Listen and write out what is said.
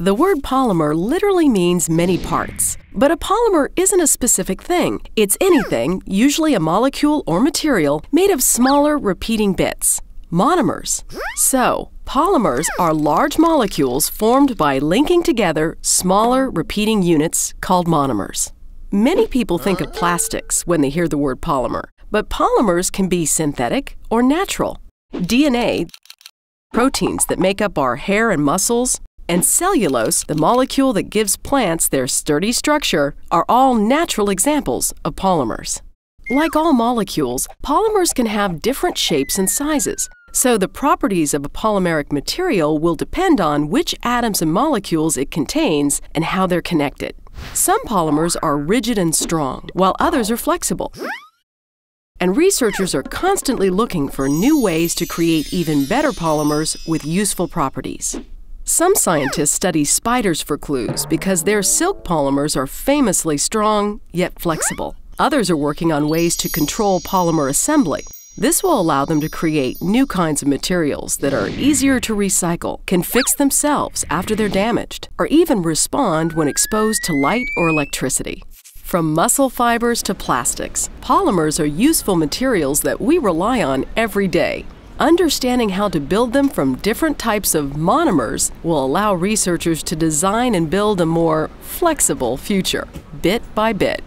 The word polymer literally means many parts. But a polymer isn't a specific thing. It's anything, usually a molecule or material, made of smaller repeating bits. Monomers. So, polymers are large molecules formed by linking together smaller repeating units called monomers. Many people think of plastics when they hear the word polymer, but polymers can be synthetic or natural. DNA, proteins that make up our hair and muscles, and cellulose, the molecule that gives plants their sturdy structure, are all natural examples of polymers. Like all molecules, polymers can have different shapes and sizes, so the properties of a polymeric material will depend on which atoms and molecules it contains and how they're connected. Some polymers are rigid and strong, while others are flexible and researchers are constantly looking for new ways to create even better polymers with useful properties. Some scientists study spiders for clues because their silk polymers are famously strong yet flexible. Others are working on ways to control polymer assembly. This will allow them to create new kinds of materials that are easier to recycle, can fix themselves after they're damaged, or even respond when exposed to light or electricity. From muscle fibers to plastics, polymers are useful materials that we rely on every day. Understanding how to build them from different types of monomers will allow researchers to design and build a more flexible future, bit by bit.